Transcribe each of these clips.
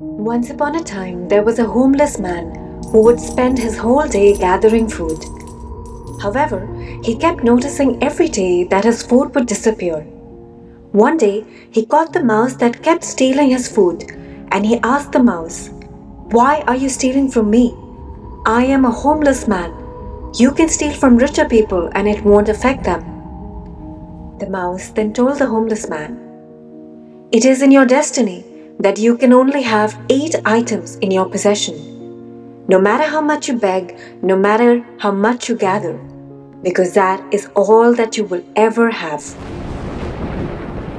Once upon a time, there was a homeless man who would spend his whole day gathering food. However, he kept noticing every day that his food would disappear. One day, he caught the mouse that kept stealing his food and he asked the mouse, Why are you stealing from me? I am a homeless man. You can steal from richer people and it won't affect them. The mouse then told the homeless man, It is in your destiny that you can only have eight items in your possession. No matter how much you beg, no matter how much you gather, because that is all that you will ever have.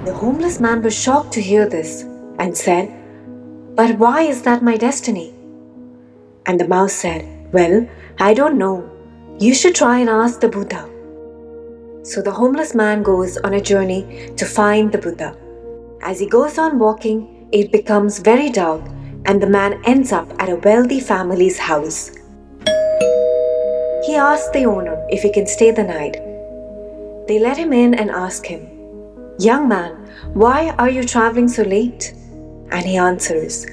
The homeless man was shocked to hear this and said, But why is that my destiny? And the mouse said, Well, I don't know. You should try and ask the Buddha. So the homeless man goes on a journey to find the Buddha. As he goes on walking, it becomes very dark and the man ends up at a wealthy family's house. He asks the owner if he can stay the night. They let him in and ask him, Young man, why are you traveling so late? And he answers,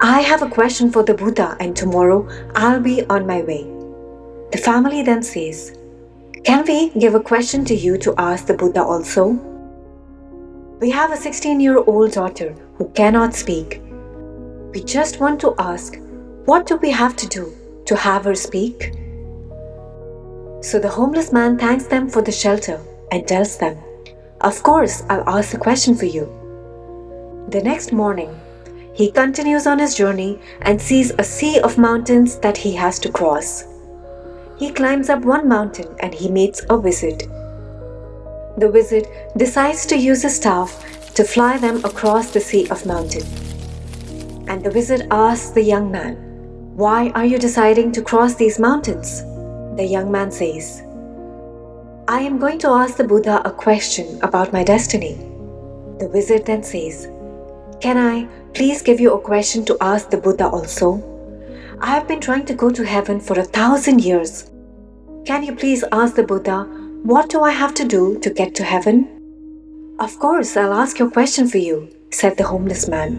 I have a question for the Buddha and tomorrow I'll be on my way. The family then says, Can we give a question to you to ask the Buddha also? We have a 16 year old daughter who cannot speak. We just want to ask, what do we have to do to have her speak? So the homeless man thanks them for the shelter and tells them, Of course, I'll ask the question for you. The next morning, he continues on his journey and sees a sea of mountains that he has to cross. He climbs up one mountain and he meets a wizard. The wizard decides to use his staff to fly them across the sea of mountain. And the wizard asks the young man, Why are you deciding to cross these mountains? The young man says, I am going to ask the Buddha a question about my destiny. The wizard then says, Can I please give you a question to ask the Buddha also? I have been trying to go to heaven for a thousand years. Can you please ask the Buddha, what do I have to do to get to heaven? Of course, I'll ask your question for you, said the homeless man.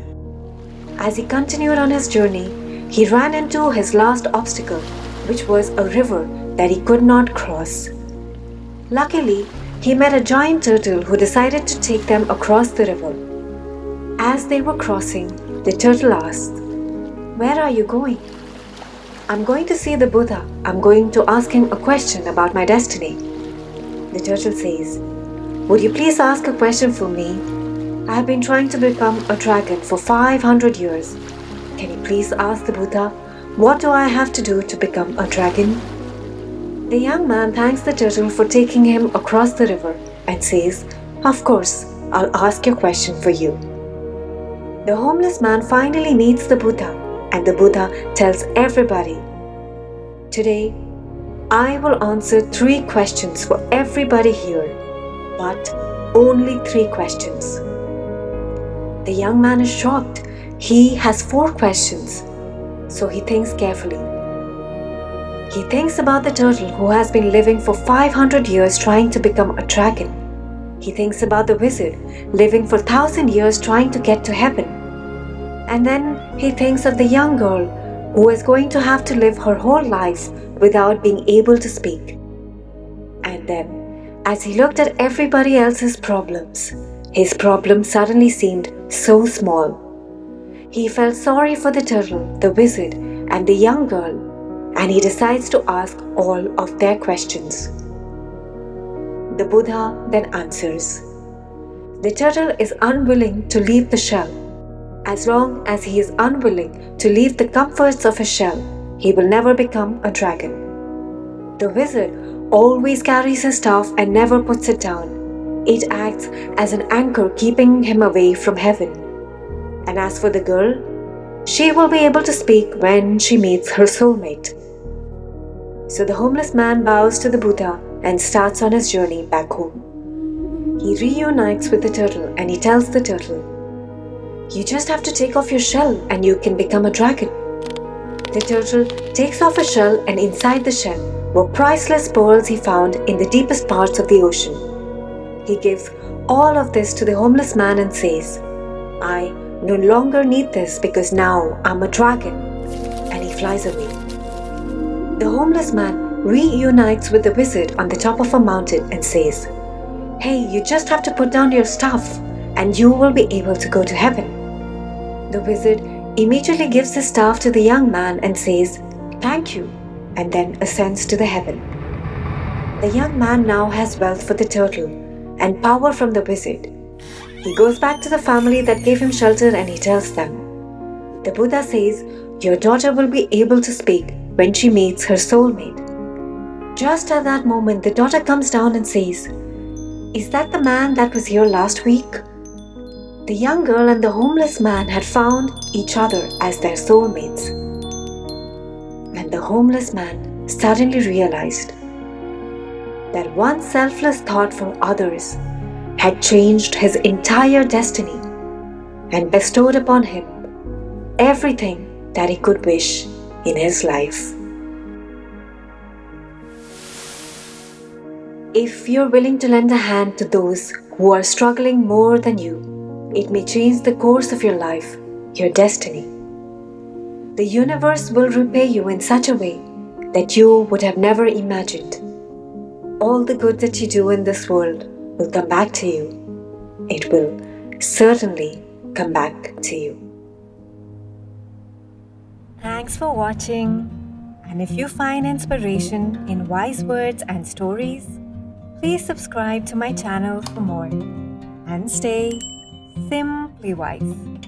As he continued on his journey, he ran into his last obstacle, which was a river that he could not cross. Luckily, he met a giant turtle who decided to take them across the river. As they were crossing, the turtle asked, Where are you going? I'm going to see the Buddha. I'm going to ask him a question about my destiny. The turtle says, would you please ask a question for me? I have been trying to become a dragon for 500 years. Can you please ask the Buddha, what do I have to do to become a dragon? The young man thanks the turtle for taking him across the river and says, Of course, I'll ask your question for you. The homeless man finally meets the Buddha, and the Buddha tells everybody, Today, I will answer three questions for everybody here but only three questions. The young man is shocked. He has four questions, so he thinks carefully. He thinks about the turtle who has been living for 500 years trying to become a dragon. He thinks about the wizard living for 1000 years trying to get to heaven. And then he thinks of the young girl who is going to have to live her whole life without being able to speak. And then as he looked at everybody else's problems, his problem suddenly seemed so small. He felt sorry for the turtle, the wizard, and the young girl, and he decides to ask all of their questions. The Buddha then answers The turtle is unwilling to leave the shell. As long as he is unwilling to leave the comforts of his shell, he will never become a dragon. The wizard always carries his staff and never puts it down. It acts as an anchor keeping him away from heaven. And as for the girl, she will be able to speak when she meets her soulmate. So the homeless man bows to the Buddha and starts on his journey back home. He reunites with the turtle and he tells the turtle, You just have to take off your shell and you can become a dragon. The turtle takes off a shell and inside the shell were priceless pearls he found in the deepest parts of the ocean. He gives all of this to the homeless man and says, I no longer need this because now I'm a dragon. And he flies away. The homeless man reunites with the wizard on the top of a mountain and says, Hey, you just have to put down your stuff and you will be able to go to heaven. The wizard immediately gives the staff to the young man and says, Thank you, and then ascends to the heaven. The young man now has wealth for the turtle and power from the wizard. He goes back to the family that gave him shelter and he tells them. The Buddha says, Your daughter will be able to speak when she meets her soulmate. Just at that moment, the daughter comes down and says, Is that the man that was here last week? The young girl and the homeless man had found each other as their soulmates. And the homeless man suddenly realized that one selfless thought for others had changed his entire destiny and bestowed upon him everything that he could wish in his life. If you're willing to lend a hand to those who are struggling more than you, it may change the course of your life, your destiny. The universe will repay you in such a way that you would have never imagined. All the good that you do in this world will come back to you. It will certainly come back to you. Thanks for watching. And if you find inspiration in wise words and stories, please subscribe to my channel for more. And stay simply wise.